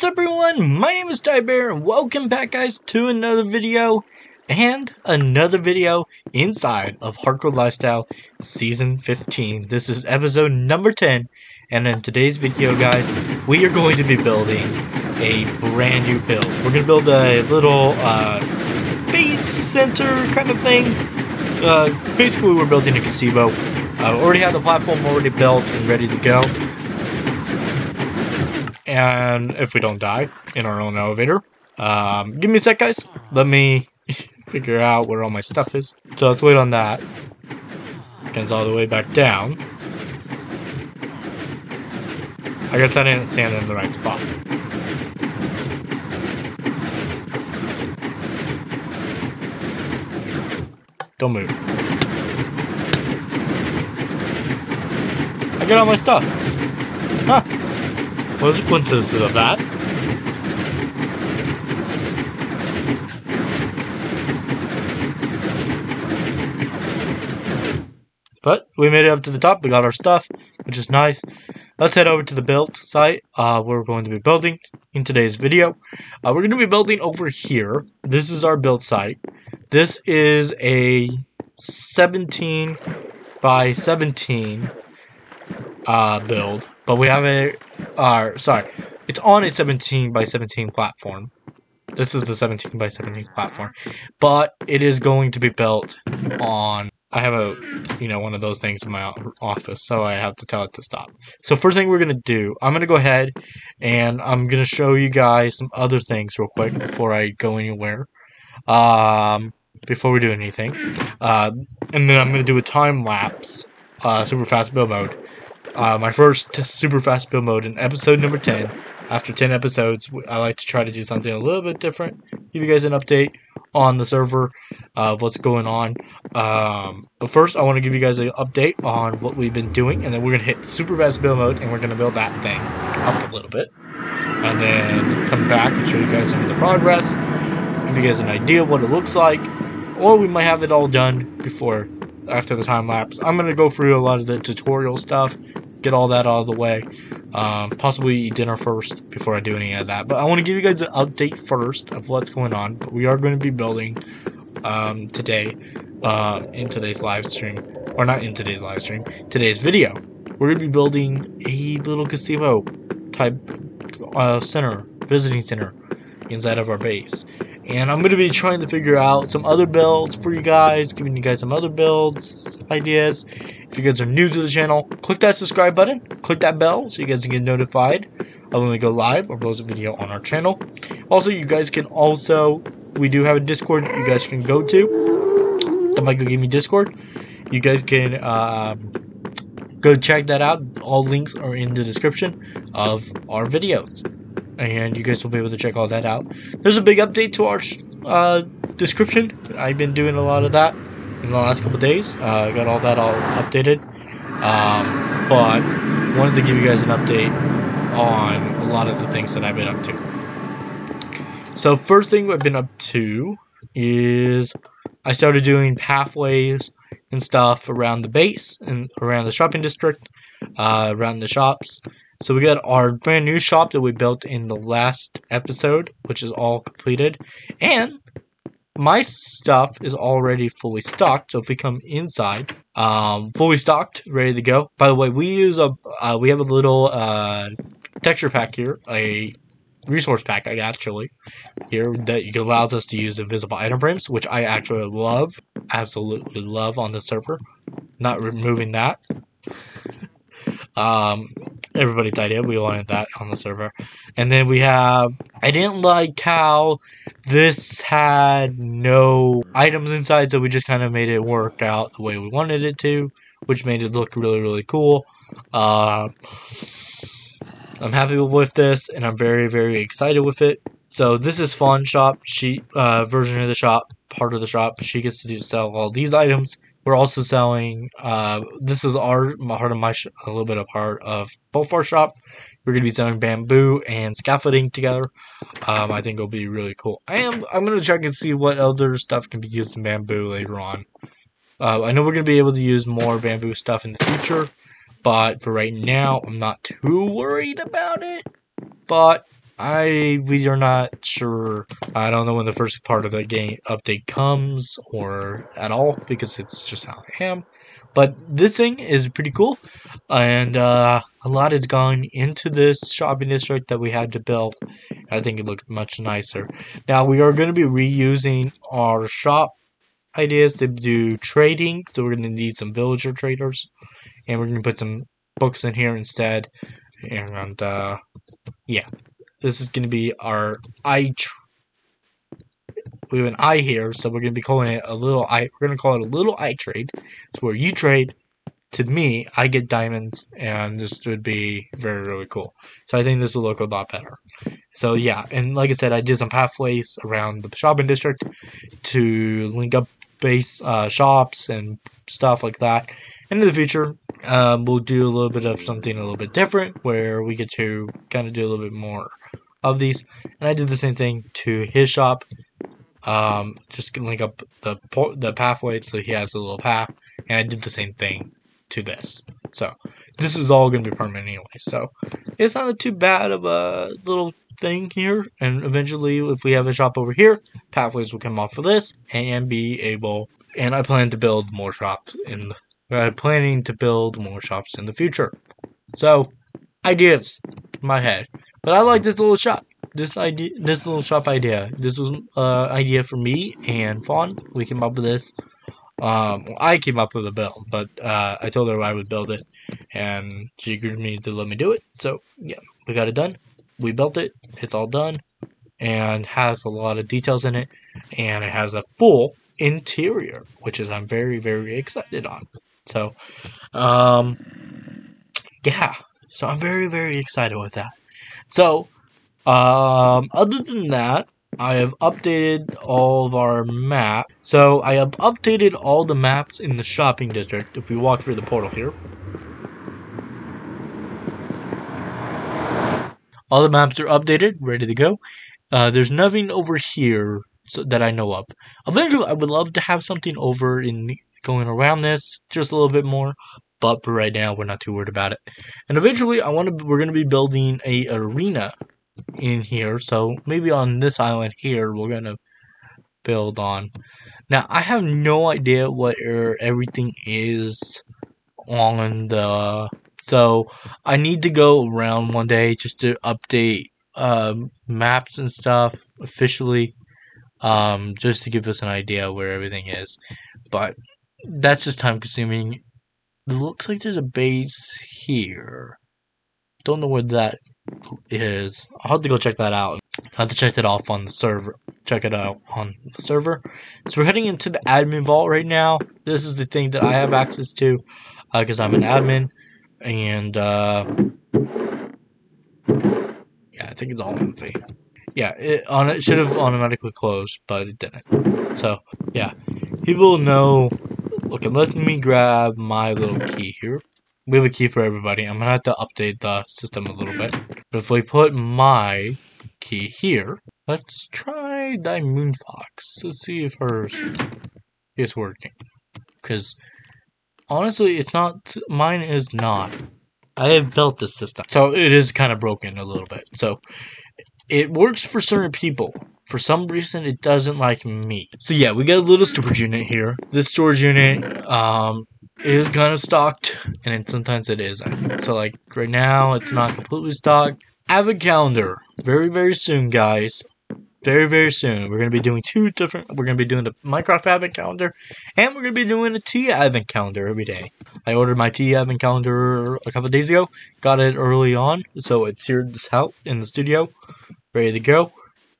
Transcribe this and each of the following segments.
What's up everyone, my name is Ty Bear and welcome back guys to another video and another video inside of Hardcore Lifestyle Season 15. This is episode number 10 and in today's video guys, we are going to be building a brand new build. We're going to build a little uh, base center kind of thing. Uh, basically we're building a gazebo. Uh, already have the platform already built and ready to go and if we don't die in our own elevator. Um, give me a sec, guys. Let me figure out where all my stuff is. So let's wait on that. Comes all the way back down. I guess I didn't stand in the right spot. Don't move. I get all my stuff. Huh. Consequences of that. But we made it up to the top. We got our stuff, which is nice. Let's head over to the build site uh, we're going to be building in today's video. Uh, we're going to be building over here. This is our build site. This is a 17 by 17 uh, build, but we have a, uh, sorry, it's on a 17 by 17 platform. This is the 17 by 17 platform, but it is going to be built on. I have a, you know, one of those things in my office, so I have to tell it to stop. So first thing we're gonna do, I'm gonna go ahead and I'm gonna show you guys some other things real quick before I go anywhere. Um, before we do anything, uh, and then I'm gonna do a time lapse, uh, super fast build mode uh, my first super fast build mode in episode number 10. After 10 episodes, I like to try to do something a little bit different. Give you guys an update on the server of what's going on. Um, but first, I want to give you guys an update on what we've been doing, and then we're going to hit super fast build mode, and we're going to build that thing up a little bit. And then come back and show you guys some of the progress, give you guys an idea of what it looks like, or we might have it all done before after the time lapse. I'm going to go through a lot of the tutorial stuff get all that out of the way. Um, possibly eat dinner first before I do any of that. But I want to give you guys an update first of what's going on. But we are going to be building um, today uh, in today's live stream, or not in today's live stream, today's video. We're going to be building a little gazebo type uh, center, visiting center inside of our base. And I'm going to be trying to figure out some other builds for you guys, giving you guys some other builds ideas. If you guys are new to the channel, click that subscribe button, click that bell so you guys can get notified of when we go live or post a video on our channel. Also, you guys can also, we do have a Discord you guys can go to. The Mine Co Gaming Discord. You guys can uh, go check that out. All links are in the description of our videos. And you guys will be able to check all that out. There's a big update to our uh, description. I've been doing a lot of that in the last couple days. Uh, I got all that all updated. Um, but wanted to give you guys an update on a lot of the things that I've been up to. So first thing I've been up to is I started doing pathways and stuff around the base and around the shopping district, uh, around the shops. So we got our brand new shop that we built in the last episode, which is all completed. And my stuff is already fully stocked. So if we come inside, um, fully stocked, ready to go. By the way, we use a, uh, we have a little, uh, texture pack here, a resource pack actually here that allows us to use invisible item frames, which I actually love, absolutely love on the server. Not removing that. Um, everybody's idea. We wanted that on the server. And then we have, I didn't like how this had no items inside, so we just kind of made it work out the way we wanted it to, which made it look really, really cool. Uh, I'm happy with this, and I'm very, very excited with it. So this is Fawn Shop, she uh, version of the shop, part of the shop. She gets to do, sell all these items. We're also selling. Uh, this is our part of my a little bit of part of both our shop. We're gonna be selling bamboo and scaffolding together. Um, I think it'll be really cool. I am. I'm gonna check and see what other stuff can be used in bamboo later on. Uh, I know we're gonna be able to use more bamboo stuff in the future, but for right now, I'm not too worried about it. But I we are not sure. I don't know when the first part of the game update comes or at all because it's just how I am. But this thing is pretty cool, and uh, a lot has gone into this shopping district that we had to build. I think it looked much nicer. Now we are going to be reusing our shop ideas to do trading, so we're going to need some villager traders, and we're going to put some books in here instead. And uh, yeah, this is going to be our I. we have an I here, so we're going to be calling it a little I. We're going to call it a little I trade. It's where you trade to me, I get diamonds, and this would be very, really cool. So I think this will look a lot better. So yeah, and like I said, I did some pathways around the shopping district to link up base uh, shops and stuff like that. And in the future, um, we'll do a little bit of something a little bit different where we get to kind of do a little bit more of these. And I did the same thing to his shop. Um, just link up the the pathway so he has a little path, and I did the same thing to this. So this is all going to be permanent anyway. So it's not too bad of a little thing here. And eventually, if we have a shop over here, pathways will come off of this and be able. And I plan to build more shops in. The, I'm planning to build more shops in the future. So ideas in my head. But I like this little shop. This idea, this little shop idea. This was an uh, idea for me and Fawn. We came up with this. Um, I came up with a build, but uh, I told her I would build it, and she agreed me to let me do it. So yeah, we got it done. We built it. It's all done, and has a lot of details in it, and it has a full interior, which is I'm very very excited on. So, um, yeah. So I'm very very excited with that. So, um, other than that, I have updated all of our map. So I have updated all the maps in the shopping district. If we walk through the portal here. All the maps are updated, ready to go. Uh, there's nothing over here so, that I know of. Eventually, I would love to have something over in going around this just a little bit more. But for right now, we're not too worried about it. And eventually, I want to. We're going to be building a arena in here. So maybe on this island here, we're going to build on. Now, I have no idea what everything is on the... So, I need to go around one day just to update um, maps and stuff officially. Um, just to give us an idea where everything is. But that's just time consuming. Looks like there's a base here. Don't know where that is I'll have to go check that out. I have to check it off on the server. Check it out on the server. So we're heading into the admin vault right now. This is the thing that I have access to because uh, I'm an admin, and uh, yeah, I think it's all empty. Yeah, it on it should have automatically closed, but it didn't. So yeah, people know. Okay, let me grab my little key here we have a key for everybody. I'm gonna have to update the system a little bit. But if we put my key here, let's try Moon Fox. Let's see if hers is working. Because honestly, it's not. Mine is not. I have built this system, so it is kind of broken a little bit. So it works for certain people. For some reason, it doesn't like me. So yeah, we got a little storage unit here. This storage unit, um, is kind of stocked, and sometimes it isn't. So, like, right now, it's not completely stocked. Advent calendar. Very, very soon, guys. Very, very soon. We're going to be doing two different... We're going to be doing the Minecraft Advent calendar, and we're going to be doing a tea Advent calendar every day. I ordered my tea Advent calendar a couple days ago. Got it early on, so it's here this out in the studio. Ready to go.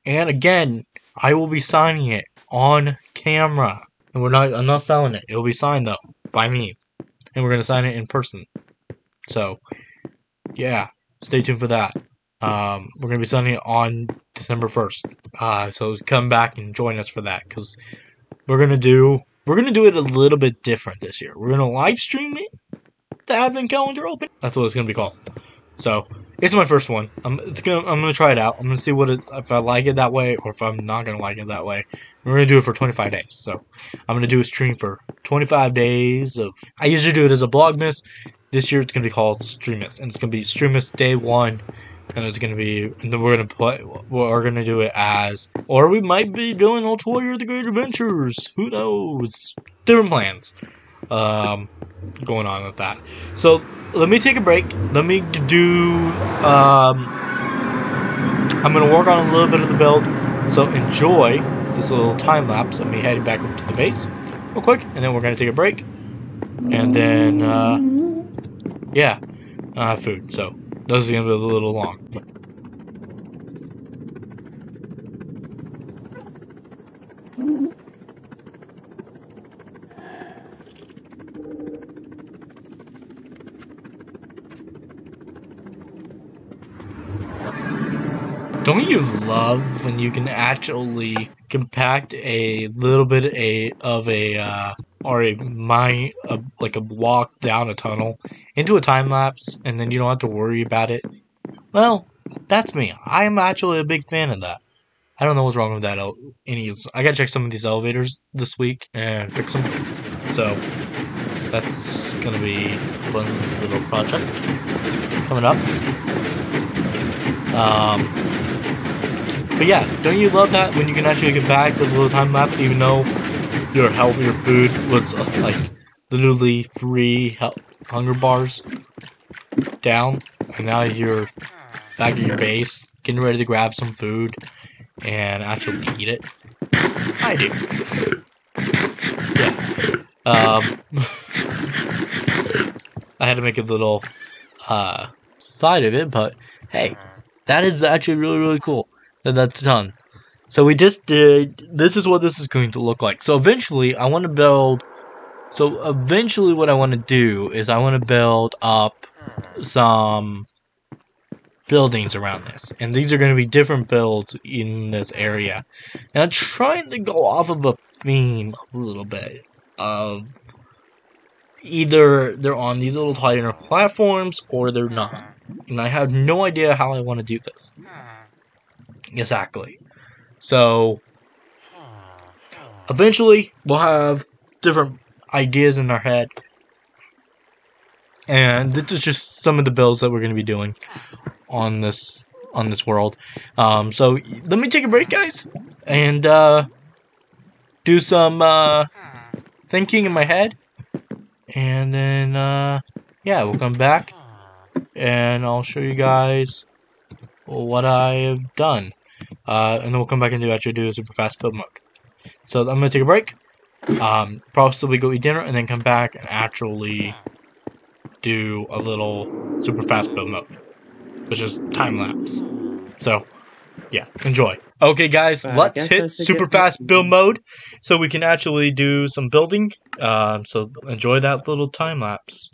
And again, I will be signing it on camera. And we're not I'm not selling it. It will be signed though by me. And we're to sign it in person. So, yeah, stay tuned for that. Um, we're to be signing it on December 1st. Uh, so come back and join us for that because we're to do we're to do it a little bit different this year. We're to live stream it, the advent calendar open. That's what it's to be called. So, it's my first one. I'm gonna I'm gonna try it out. I'm gonna see what it, if I like it that way or if I'm not gonna like it that way. We're gonna do it for 25 days. So I'm gonna do a stream for 25 days of. I usually do it as a Vlogmas. This year it's gonna be called Streamus, and it's gonna be Streamus Day One, and it's gonna be, and then we're gonna play, we're gonna do it as, or we might be doing Ultra Warrior: The Great Adventures. Who knows? Different plans, um, going on with that. So let me take a break. Let me do, um, I'm gonna work on a little bit of the build. So enjoy this little time lapse of me heading back up to the base, real quick, and then we're gonna take a break, and then, uh, yeah, food, so. This is gonna be a little long. Don't you love when you can actually compact a little bit a, of a uh, or a mine, a, like a walk down a tunnel into a time lapse, and then you don't have to worry about it. Well, that's me. I am actually a big fan of that. I don't know what's wrong with that. Any, I gotta check some of these elevators this week and fix them. So that's gonna be fun little project coming up. Um, but yeah, don't you love that when you can actually get back to the little time lapse, even though your health, your food was uh, like literally three hunger bars down, and now you're back at your base, getting ready to grab some food and actually eat it. I do. Yeah. Um, I had to make a little uh, side of it, but hey, that is actually really, really cool that that's done. So we just did, this is what this is going to look like. So eventually I want to build, so eventually what I want to do is I want to build up some buildings around this. And these are going to be different builds in this area. And I'm trying to go off of a theme a little bit of either they're on these little tiny platforms or they're not. And I have no idea how I want to do this. Exactly. So eventually we'll have different ideas in our head. And this is just some of the builds that we're going to be doing on this on this world. Um, so let me take a break, guys, and uh, do some uh, thinking in my head, and then uh, yeah, we'll come back and I'll show you guys what I have done. Uh, and then we'll come back and do actually do a super fast build mode. So I'm gonna take a break. Um, probably go eat dinner and then come back and actually do a little super fast build mode, which is time lapse. So yeah, enjoy. Okay, guys, uh, let's hit super fast build mode so we can actually do some building. Um, so enjoy that little time lapse.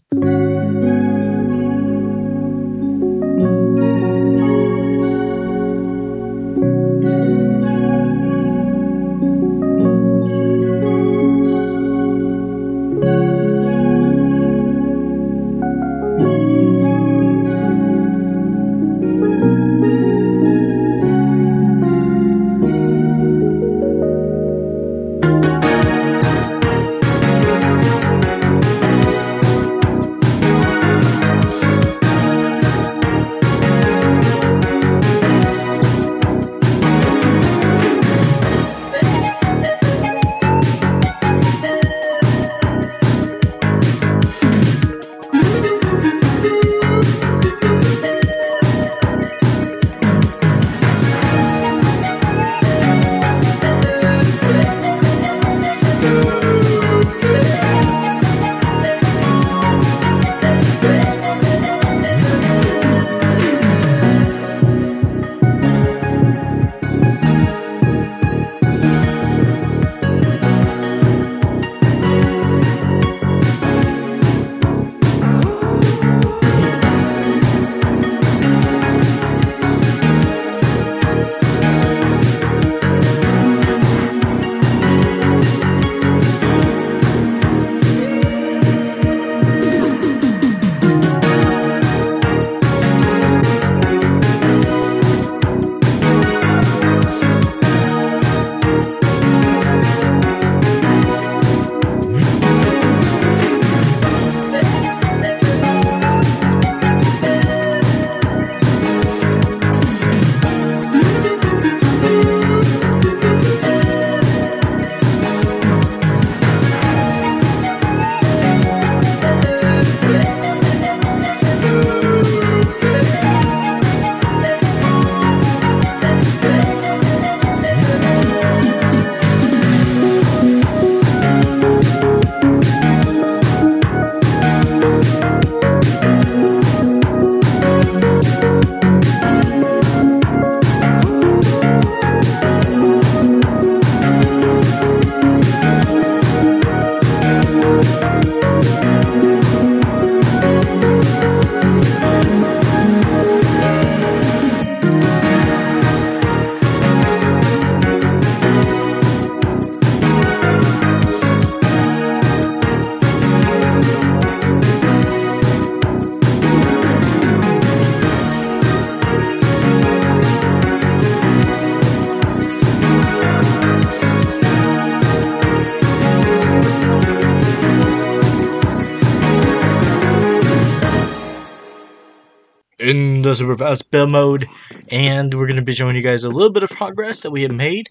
The super fast build mode, and we're going to be showing you guys a little bit of progress that we have made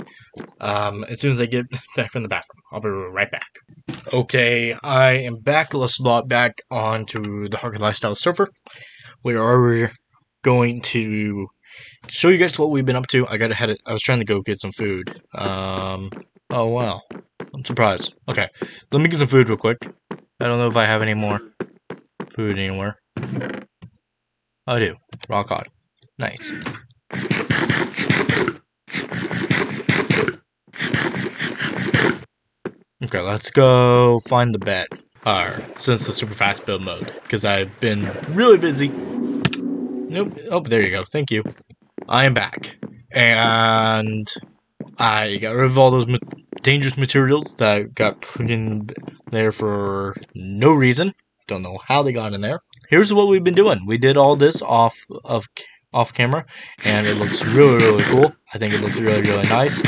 um, as soon as I get back from the bathroom. I'll be right back. Okay, I am back. Let's log back onto the Hardcore Lifestyle server. We are going to show you guys what we've been up to. I got ahead. I was trying to go get some food. Um, oh wow, I'm surprised. Okay, let me get some food real quick. I don't know if I have any more food anywhere. I do. Rock on. Nice. Okay, let's go find the bed. Alright, since the super fast build mode. Because I've been really busy. Nope. Oh, there you go. Thank you. I am back. And I got rid of all those ma dangerous materials that got put in there for no reason. Don't know how they got in there. Here's what we've been doing. We did all this off of off camera, and it looks really, really cool. I think it looks really, really nice.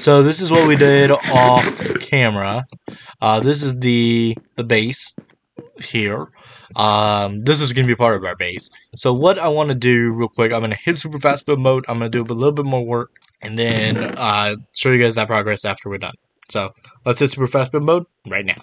So this is what we did off camera. Uh, this is the the base here. Um, this is going to be part of our base. So what I want to do real quick, I'm going to hit super fast build mode. I'm going to do a little bit more work and then uh, show you guys that progress after we're done. So let's hit super fast build mode right now.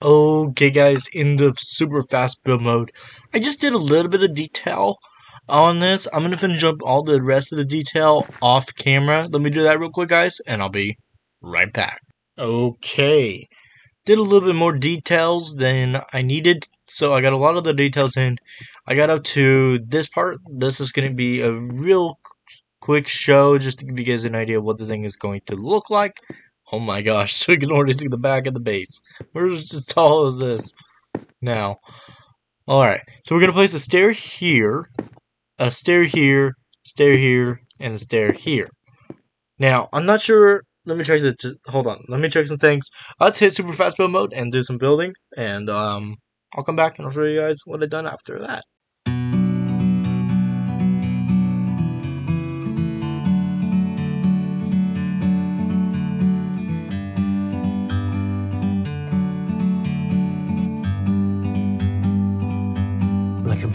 Okay guys, end of super fast build mode. I just did a little bit of detail on this. I'm going to finish up all the rest of the detail off camera. Let me do that real quick guys, and I'll be right back. Okay, did a little bit more details than I needed, so I got a lot of the details in. I got up to this part. This is going to be a real quick show just to give you guys an idea of what the thing is going to look like. Oh my gosh, so you can already see the back of the base. We're just as tall as this now. Alright, so we're going to place a stair here, a stair here, stair here, and a stair here. Now, I'm not sure let me check the. Hold on. Let me check some things. Let's hit super fast build mode and do some building, and um, I'll come back and I'll show you guys what I've done after that.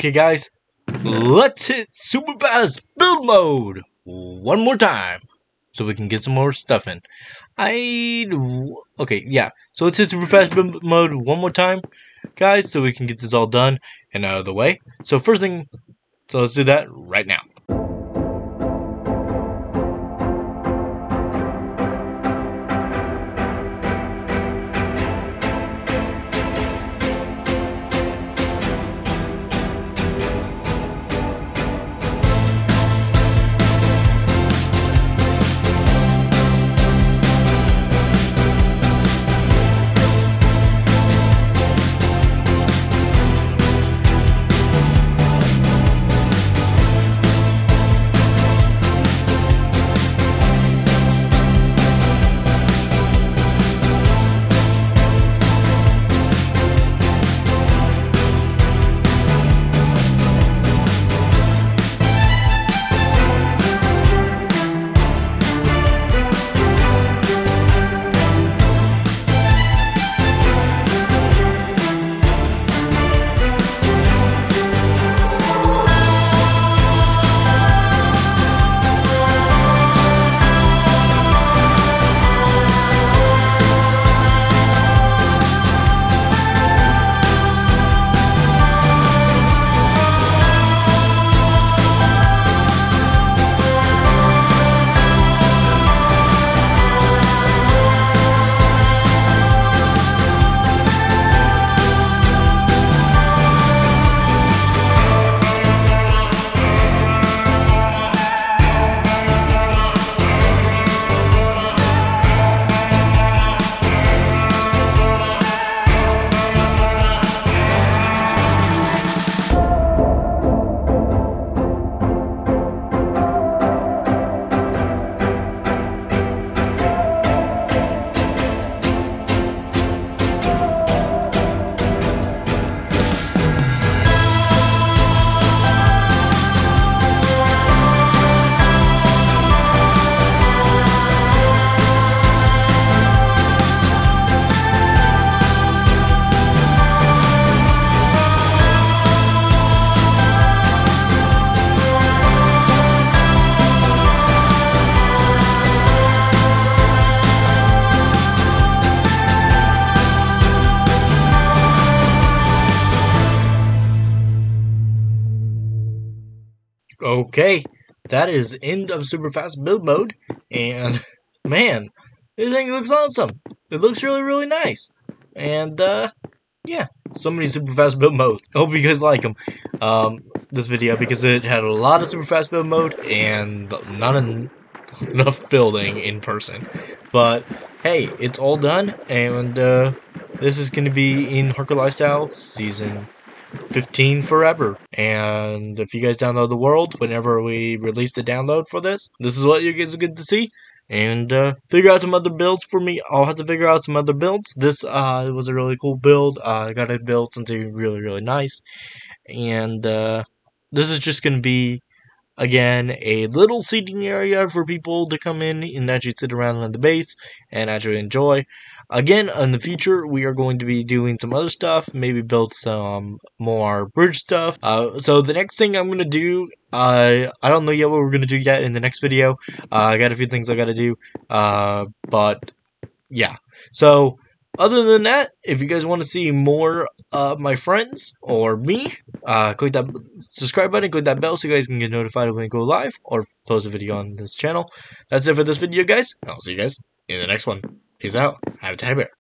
Okay, guys, let's hit super fast build mode one more time so we can get some more stuff in. I okay, yeah. So let's hit super fast build mode one more time, guys, so we can get this all done and out of the way. So first thing, so let's do that right now. Okay, that is end of super fast build mode, and man, this thing looks awesome. It looks really, really nice, and uh, yeah, so many super fast build modes. Hope you guys like them. Um, this video because it had a lot of super fast build mode and not en enough building in person. But hey, it's all done, and uh, this is going to be in Hardcore Lifestyle season 15 forever. And if you guys download the world whenever we release the download for this, this is what you guys are good to see. And uh, figure out some other builds for me. I'll have to figure out some other builds. This uh, was a really cool build. Uh, I got it built something really, really nice. And uh, this is just going to be again a little seating area for people to come in and actually sit around on the base and actually enjoy again in the future we are going to be doing some other stuff maybe build some more bridge stuff uh, so the next thing i'm going to do uh, i don't know yet what we're going to do yet in the next video uh, i got a few things i got to do uh, but yeah so other than that, if you guys want to see more of my friends or me, uh, click that subscribe button, click that bell so you guys can get notified when we go live or post a video on this channel. That's it for this video, guys. I'll see you guys in the next one. Peace out. Have a time bear.